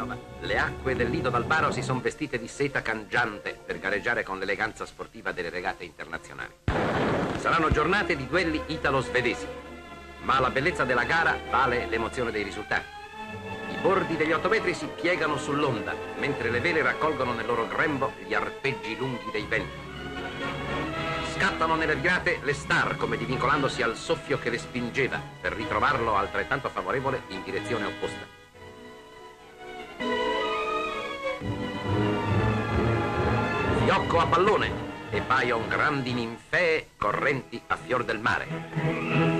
Genova. Le acque del Lido d'Albaro si sono vestite di seta cangiante per gareggiare con l'eleganza sportiva delle regate internazionali. Saranno giornate di duelli italo-svedesi, ma la bellezza della gara vale l'emozione dei risultati. I bordi degli 8 metri si piegano sull'onda, mentre le vele raccolgono nel loro grembo gli arpeggi lunghi dei venti. Scattano nelle rigate le star come divincolandosi al soffio che le spingeva per ritrovarlo altrettanto favorevole in direzione opposta. Fiocco a pallone e paiono grandi ninfee correnti a fior del mare.